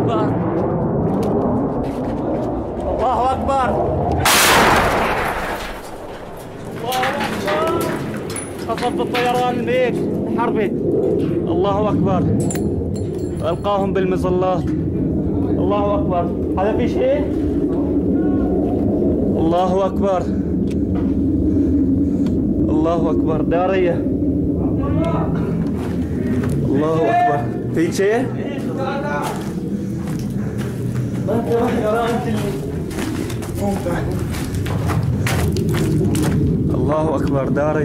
أكبر. الله أكبر. الله أكبر خطف الطيران الميك الحربي الله أكبر. ألقاهم بالمظلات. الله أكبر. هذا في شيء؟ الله أكبر. الله أكبر. دارية. الله أكبر. في شيء؟ الله أكبر. داري.